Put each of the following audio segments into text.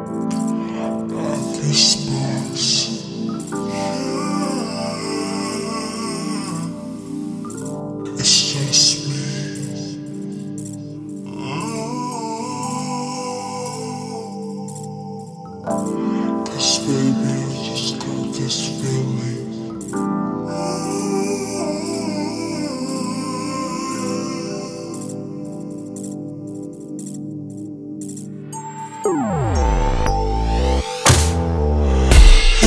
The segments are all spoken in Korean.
Of the Spirit.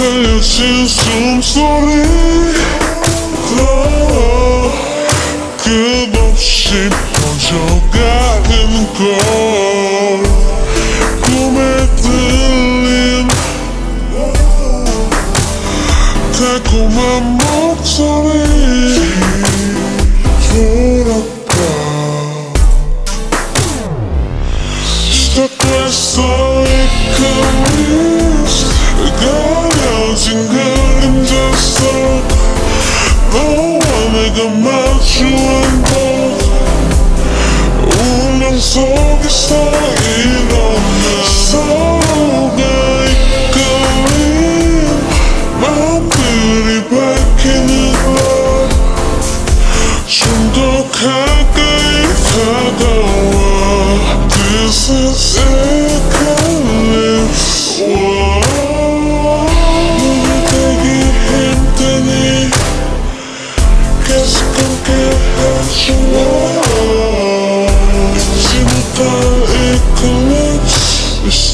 흘려진 숨소리. 그 끝없이 퍼져가는 걸 꿈에 들린 달콤한 목소리. 돌아가 시작됐어 이 그림 nothing good in this song No, I make a match you and both Ooh, 난 속에 쌓인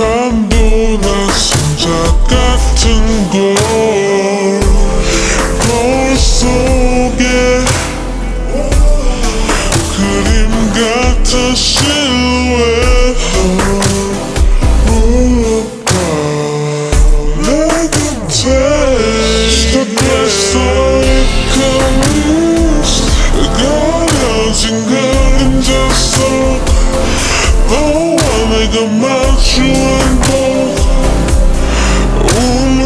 전부나 신작 같은 곳 거울 속에 그림 같은 실루엣 무엇가 내 곁에 시작됐어 이끌림 가려진 그림자 속 너와 내가 마주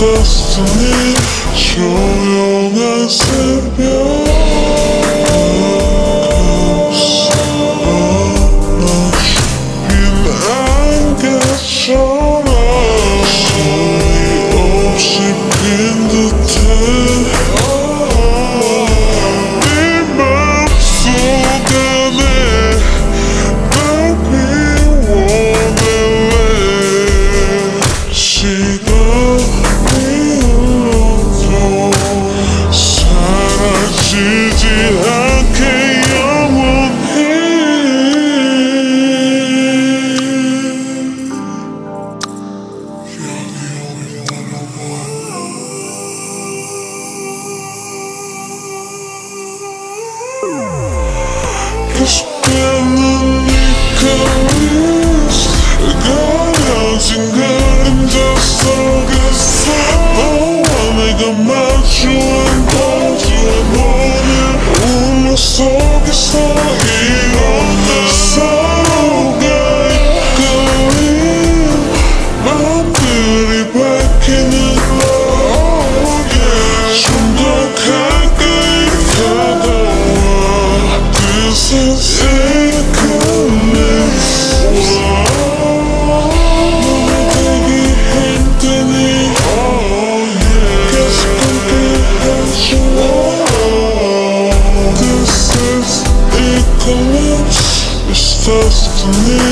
Destiny, show your best taste to me.